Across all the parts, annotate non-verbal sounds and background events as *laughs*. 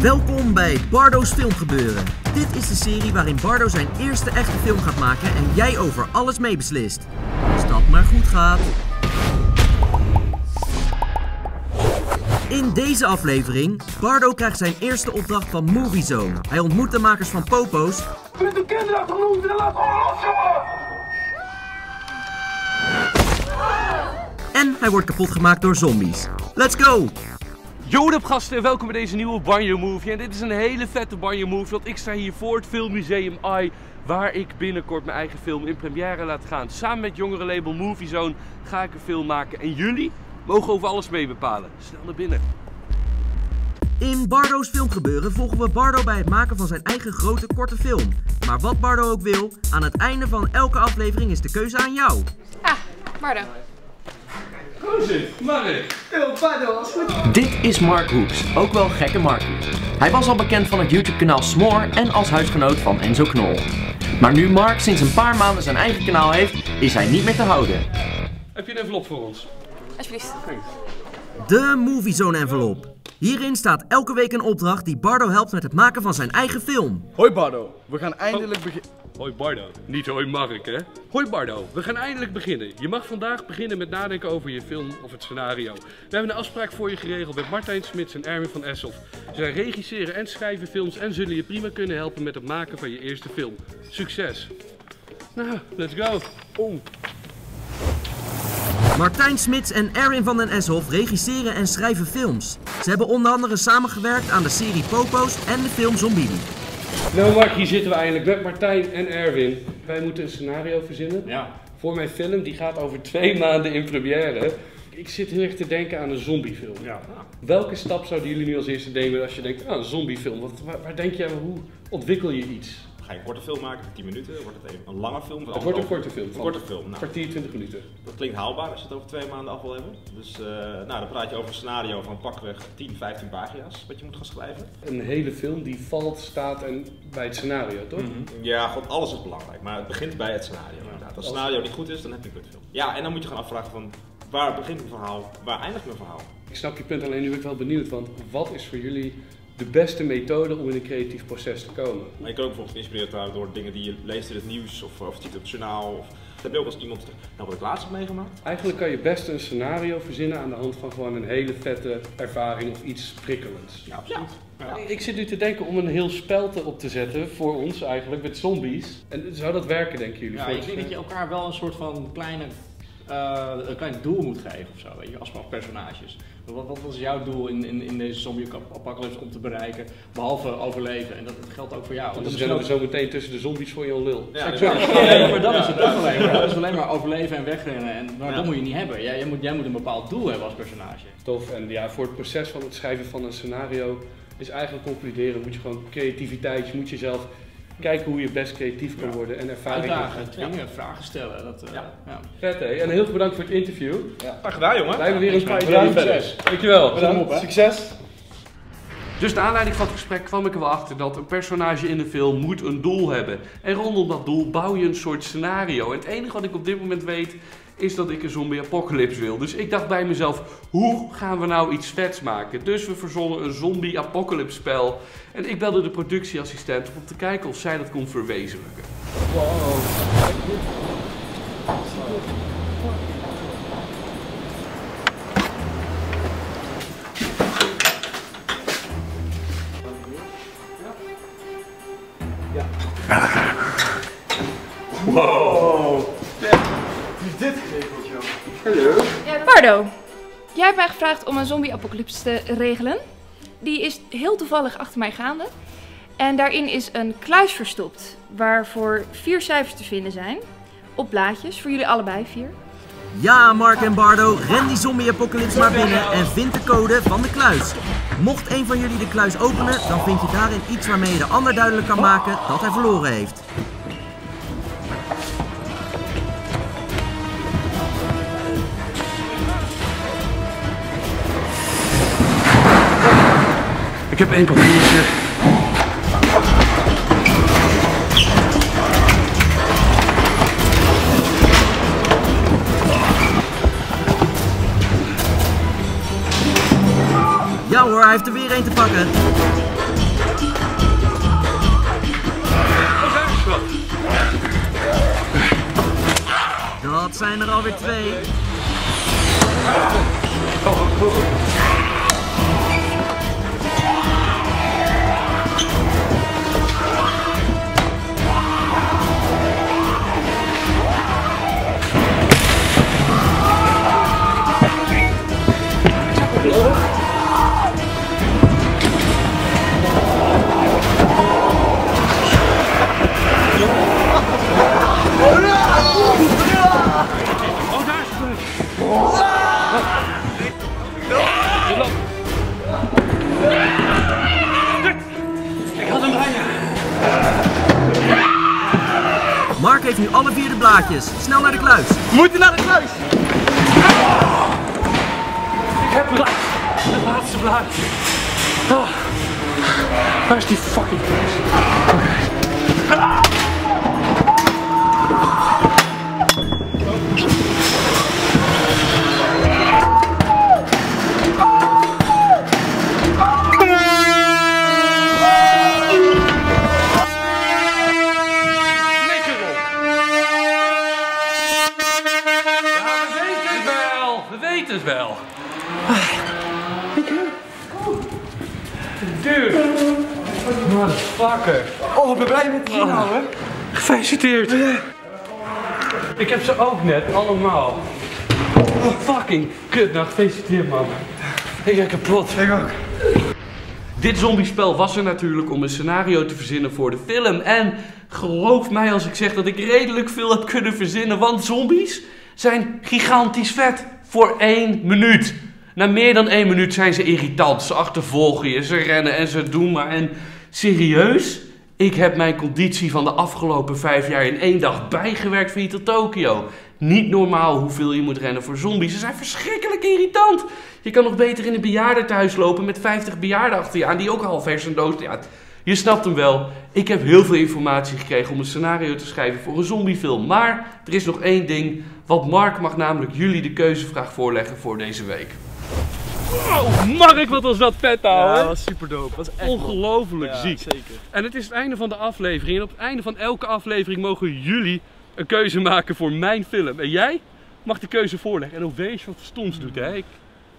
Welkom bij Bardo's Filmgebeuren. Dit is de serie waarin Bardo zijn eerste echte film gaat maken en jij over alles meebeslist. Als dat maar goed gaat. In deze aflevering, Bardo krijgt zijn eerste opdracht van Movie Zone. Hij ontmoet de makers van Popo's Met de kinderen genoemd en laat los, en hij wordt kapot gemaakt door zombies. Let's go! Yo, wat up, gasten en welkom bij deze nieuwe Banjo Movie. En dit is een hele vette Banjo Movie, want ik sta hier voor het Filmmuseum AI, waar ik binnenkort mijn eigen film in première laat gaan. Samen met jongerenlabel Movie Zone ga ik een film maken en jullie mogen over alles mee bepalen. Snel naar binnen. In Bardo's Filmgebeuren volgen we Bardo bij het maken van zijn eigen grote korte film. Maar wat Bardo ook wil, aan het einde van elke aflevering is de keuze aan jou. Ah, Mardo. Mark. Dit is Mark Hoeks, ook wel gekke Markie. Hij was al bekend van het YouTube-kanaal S'more en als huisgenoot van Enzo Knol. Maar nu Mark sinds een paar maanden zijn eigen kanaal heeft, is hij niet meer te houden. Heb je een envelop voor ons? Alsjeblieft. De Movie Zone envelop. Hierin staat elke week een opdracht die Bardo helpt met het maken van zijn eigen film. Hoi Bardo, we gaan eindelijk beginnen. Hoi Bardo. Niet hoi Mark, hè? Hoi Bardo, we gaan eindelijk beginnen. Je mag vandaag beginnen met nadenken over je film of het scenario. We hebben een afspraak voor je geregeld met Martijn Smits en Erwin van Esself. Zij regisseren en schrijven films en zullen je prima kunnen helpen met het maken van je eerste film. Succes! Nou, let's go! Oh. Martijn Smits en Erwin van den Eshoff regisseren en schrijven films. Ze hebben onder andere samengewerkt aan de serie Popo's en de film Zombie. Nou Mark, hier zitten we eindelijk met Martijn en Erwin. Wij moeten een scenario verzinnen Ja. voor mijn film. Die gaat over twee maanden in première. Ik zit heel erg te denken aan een zombiefilm. Ja. Welke stap zouden jullie nu als eerste nemen als je denkt, ah, een zombiefilm? Wat, waar, waar denk aan? Hoe ontwikkel je iets? Ga je een korte film maken van 10 minuten? Wordt het even een lange film? van Het wordt een korte film. Een korte film. Nou, Kwartier, 20 minuten. dat klinkt haalbaar als je het over twee maanden af wil hebben. Dus eh, nou, dan praat je over een scenario van pakweg 10, 15 pagina's wat je moet gaan schrijven. Een hele film die valt, staat en bij het scenario, toch? Ja, god, alles is belangrijk, maar het begint bij het scenario. inderdaad. Als het scenario niet goed is, dan heb je een kutfilm. Ja, en dan moet je gaan afvragen van waar begint mijn verhaal, waar eindigt mijn verhaal? Ik snap je punt, alleen nu ben ik wel benieuwd, want wat is voor jullie de beste methode om in een creatief proces te komen? Maar je kan ook bijvoorbeeld geïnspireerd worden door dingen die je leest in het nieuws of, of ziet op het journaal. Of, heb je ook als iemand, nou wat ik laatst heb meegemaakt. Eigenlijk kan je best een scenario verzinnen aan de hand van gewoon een hele vette ervaring of iets prikkelends. Ja, absoluut. Ja. Ik zit nu te denken om een heel spel te op te zetten voor ons eigenlijk met zombies. En zou dat werken, denken jullie? Ja, voor ik denk dat je elkaar wel een soort van kleine, eh, een klein doel moet geven of zo, weet je, als, als personages. Wat, wat was jouw doel in, in, in deze zombie-apocalypse om te bereiken, behalve overleven? En dat, dat geldt ook voor jou. Want Dat dan is zijn we zo meteen tussen de zombies voor je lul. Ja, maar dat is het ook alleen maar. Dat is alleen maar overleven en wegrennen. En, maar Ja. dat moet je niet hebben. Jij, jij, moet, jij moet een bepaald doel hebben als personage. Tof. En ja, voor het proces van het schrijven van een scenario is eigenlijk concluderen. Moet je gewoon creativiteit, je moet jezelf kijken hoe je best creatief kan worden en ervaring. Uitdagen, dwingen, vragen stellen. Dat, eh, Ja. ja. Vet? En heel veel bedankt voor het interview. Graag gedaan jongen. Wij hebben weer een paar ideeën verder. Dankjewel. Bedankt. Succes! Dus naar aanleiding van het gesprek kwam ik er wel achter dat een personage in de film moet een doel hebben. En rondom dat doel bouw je een soort scenario. En het enige wat ik op dit moment weet is dat ik een zombie apocalypse wil. Dus ik dacht bij mezelf, hoe gaan we nou iets vets maken? Dus we verzonnen een zombie apocalypse spel. En ik belde de productieassistent om te kijken of zij dat kon verwezenlijken. Mardo, jij hebt mij gevraagd om een zombie-apocalypse te regelen. Die is heel toevallig achter mij gaande. En daarin is een kluis verstopt, waarvoor vier cijfers te vinden zijn. Op blaadjes, voor jullie allebei vier. Ja, Mark en Bardo, ren die zombie-apocalypse maar binnen en vind de code van de kluis. Mocht een van jullie de kluis openen, dan vind je daarin iets waarmee je de ander duidelijk kan maken dat hij verloren heeft. Heb één papiertje. Ja hoor, hij heeft er weer één te pakken. Dat zijn er alweer twee. Ik had hem bijna. Mark heeft nu alle vier de blaadjes. Snel naar de kluis. We moeten naar de kluis! Ik heb het. Laatste blaadje. Oh. Waar is die fucking kluis? Lekker Motherfucker. Oh, ik ben blij met je nou, hè? Gefeliciteerd. Ik heb ze ook net, allemaal. Oh, fucking kut. Nou, gefeliciteerd man. Ik ben kapot. Ik ook. Dit zombiespel was er natuurlijk om een scenario te verzinnen voor de film. En geloof mij als ik zeg dat ik redelijk veel heb kunnen verzinnen. Want zombies zijn gigantisch vet voor één minuut. Na meer dan één minuut zijn ze irritant. Ze achtervolgen je, ze rennen en ze doen maar. En serieus? Ik heb mijn conditie van de afgelopen vijf jaar in één dag bijgewerkt via Tokio. Niet normaal hoeveel je moet rennen voor zombies. Ze zijn verschrikkelijk irritant. Je kan nog beter in een bejaardentehuis lopen met 50 bejaarden achter je aan die ook half vers en dood. Ja, je snapt hem wel. Ik heb heel veel informatie gekregen om een scenario te schrijven voor een zombiefilm. Maar er is nog één ding. Want Mark mag namelijk jullie de keuzevraag voorleggen voor deze week. Wow, Mark, wat was dat vet, ouwe. Ja, dat was super dope. Dat was echt Ongelooflijk Ja, ziek. zeker. En het is het einde van de aflevering. En op het einde van elke aflevering mogen jullie een keuze maken voor mijn film. En jij mag de keuze voorleggen. En dan weet je wat stoms doet, hè? Ik...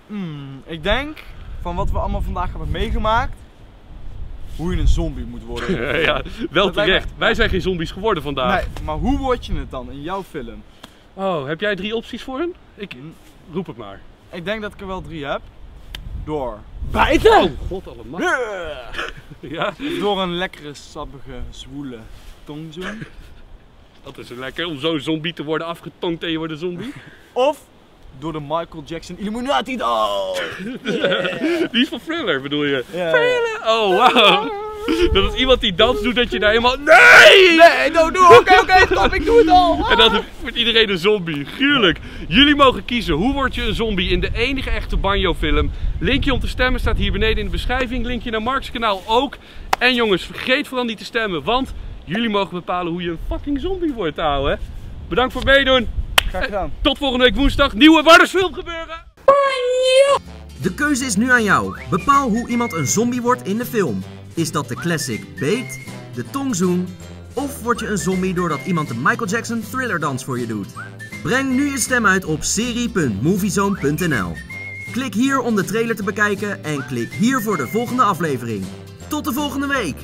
Hmm, ik denk, van wat we allemaal vandaag hebben meegemaakt, hoe je een zombie moet worden. *laughs* Ja, ja, wel Dat terecht. Wij zijn geen zombies geworden vandaag. Nee, maar hoe word je het dan in jouw film? Oh, heb jij drie opties voor hem? Ik roep het maar. Ik denk dat ik er wel drie heb. Door. Oh, god allemaal. Ja, *laughs* Door een lekkere, sappige, zwoele tongzoen. dat is lekker om zo'n zombie te worden afgetonkt en je wordt een zombie. Of door de Michael Jackson Illuminati doll. *laughs* Die is van Thriller, bedoel je? Ja. Oh, wow. *laughs* Dat is iemand die dans doet dat je daar helemaal... Nee! Nee, doe, doe, oké, oké, stop, ik doe het al. *laughs* En dan wordt iedereen een zombie. Gruwelijk. Jullie mogen kiezen. Hoe word je een zombie in de enige echte Banjo film? Linkje om te stemmen staat hier beneden in de beschrijving. Linkje naar Mark's kanaal ook. En jongens, vergeet vooral niet te stemmen. Want jullie mogen bepalen hoe je een fucking zombie wordt, ouwe. Bedankt voor het meedoen. Graag gedaan. Tot volgende week woensdag. Nieuwe Wardersfilm gebeuren. De keuze is nu aan jou. Bepaal hoe iemand een zombie wordt in de film. Is dat de classic Bait, de tongzoen, of word je een zombie doordat iemand de Michael Jackson thriller dans voor je doet? Breng nu je stem uit op serie.moviezone.nl. Klik hier om de trailer te bekijken en klik hier voor de volgende aflevering. Tot de volgende week!